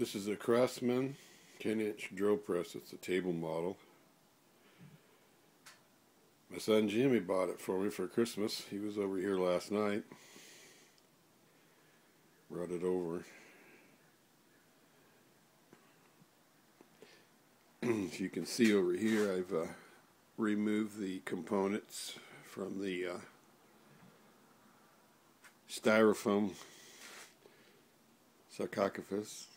This is a Craftsman 10 inch drill press. It's a table model. My son Jimmy bought it for me for Christmas. He was over here last night. Brought it over. As you can see over here, I've uh, removed the components from the uh, styrofoam sarcophagus.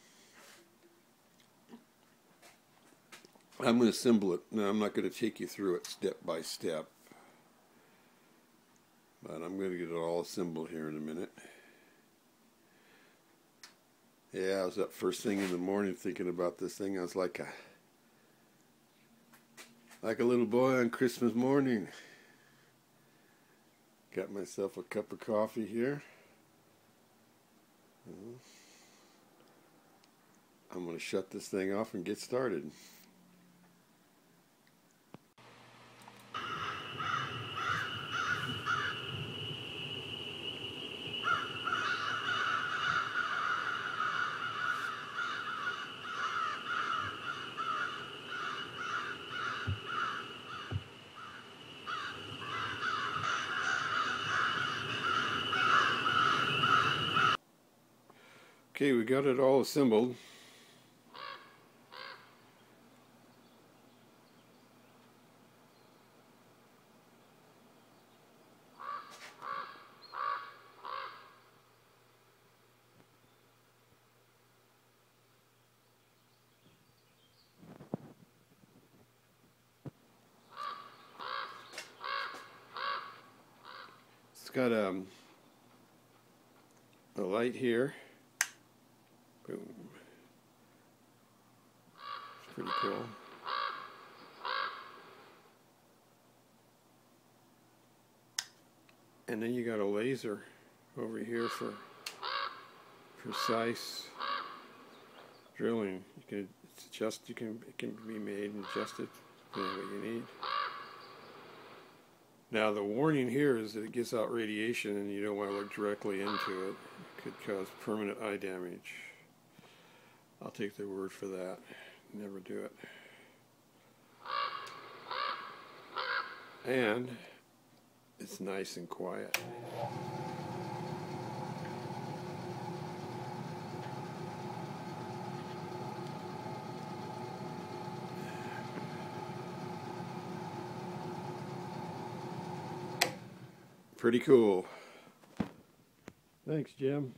I'm going to assemble it. Now, I'm not going to take you through it step by step. But I'm going to get it all assembled here in a minute. Yeah, I was up first thing in the morning thinking about this thing. I was like a like a little boy on Christmas morning. Got myself a cup of coffee here. I'm going to shut this thing off and get started. Okay, we got it all assembled. It's got um, a light here. Boom. It's pretty cool. And then you got a laser over here for precise drilling. You can adjust. You can it can be made and adjusted depending what you need. Now the warning here is that it gives out radiation and you don't want to look directly into it. It could cause permanent eye damage. I'll take their word for that. Never do it. And it's nice and quiet. Pretty cool. Thanks, Jim.